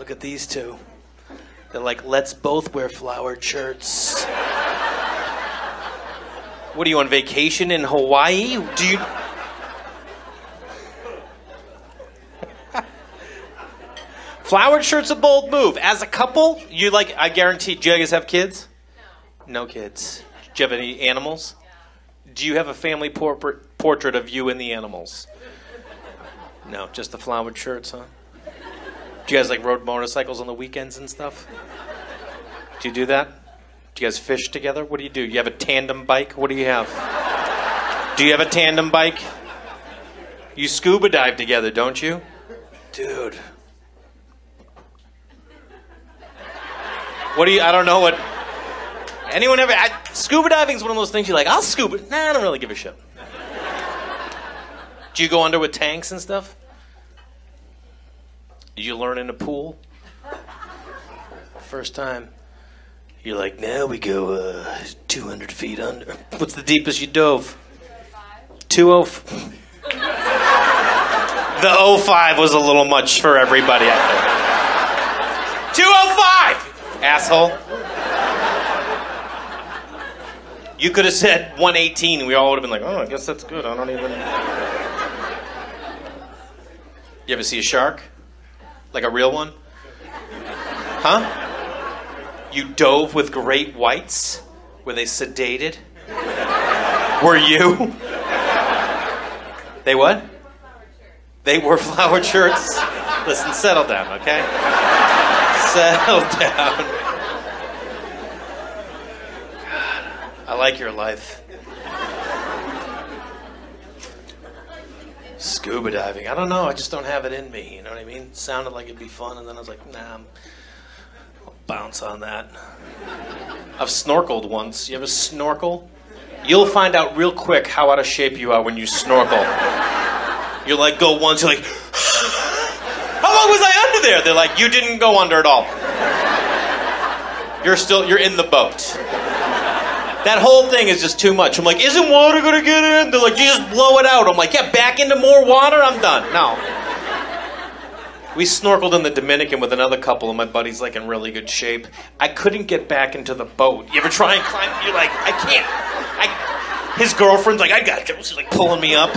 Look at these two. They're like, let's both wear flowered shirts. what are you on vacation in Hawaii? Do you. Flowered shirt's a bold move. As a couple, you like, I guarantee, do you guys have kids? No. No kids. Do you have any animals? Do you have a family portrait, portrait of you and the animals? No, just the flowered shirts, huh? Do you guys like rode motorcycles on the weekends and stuff? Do you do that? Do you guys fish together? What do you do? You have a tandem bike? What do you have? Do you have a tandem bike? You scuba dive together, don't you? Dude. What do you, I don't know what. Anyone ever, I, scuba diving is one of those things you're like, I'll scuba. Nah, I don't really give a shit. Do you go under with tanks and stuff? Did you learn in a pool? First time. You're like, now we go uh, 200 feet under. What's the deepest you dove? 205. the 05 was a little much for everybody, I think. 205! Asshole. You could have said 118 and we all would have been like, oh, I guess that's good. I don't even. You ever see a shark? Like a real one? Huh? You dove with great whites? Were they sedated? Were you? They what? They wore flowered shirts. Listen, settle down, okay? Settle down. God, I like your life. Scuba diving. I don't know. I just don't have it in me. You know what I mean? sounded like it'd be fun, and then I was like, nah, I'm, I'll bounce on that. I've snorkeled once. You ever snorkel? You'll find out real quick how out of shape you are when you snorkel. You're like, go once, you're like, how long was I under there? They're like, you didn't go under at all. You're still, you're in the boat. That whole thing is just too much. I'm like, isn't water gonna get in? They're like, you just blow it out. I'm like, yeah, back into more water. I'm done. No. We snorkeled in the Dominican with another couple, and my buddy's like in really good shape. I couldn't get back into the boat. You ever try and climb? You're like, I can't. I. His girlfriend's like, I got you. She's like pulling me up.